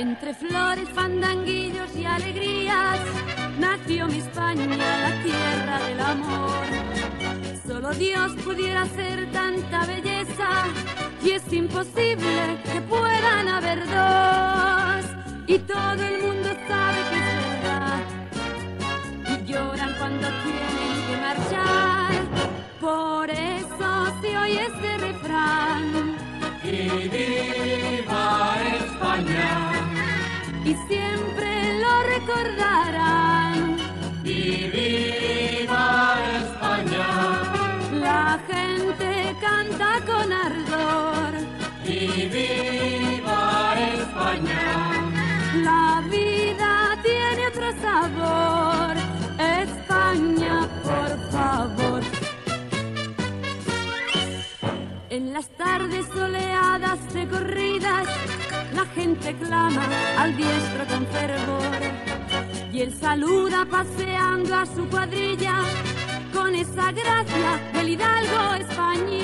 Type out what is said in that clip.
Entre flores, fandanguillos y alegrías nació mi España, la tierra del amor. Solo Dios pudiera hacer tanta belleza y es imposible que puedan haber dos. Y todo el mundo sabe que es. Y lloran cuando tienen que marchar. Por eso se oye este refrán. Y siempre lo recordarán. Y viva España. La gente canta con ardor. Y viva España. La vida tiene otro sabor. En las tardes soleadas de corridas, la gente clama al diestro con fervor. Y él saluda paseando a su cuadrilla con esa gracia del hidalgo español.